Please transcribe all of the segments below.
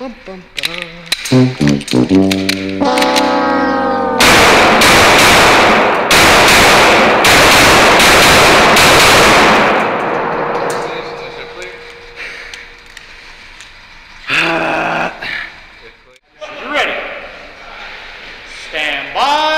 Bum, bum, ready? Stand by.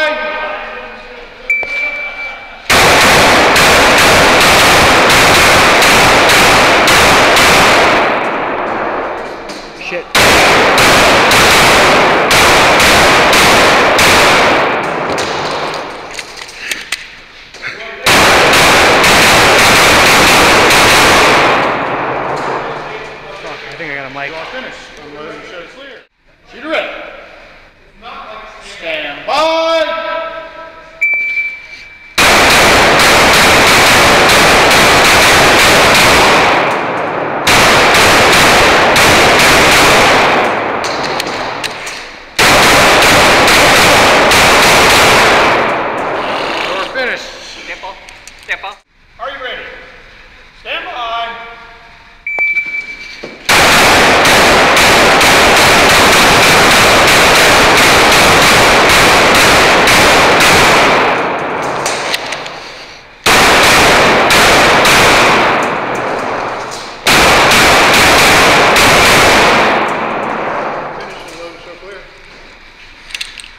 Think I got a mic. You are finished. I'm ready to show clear. Shooter ready. Stand by. You're finished. Tempo, tempo. Are you ready? Stand by.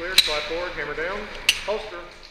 Clear, slide forward, hammer down, holster.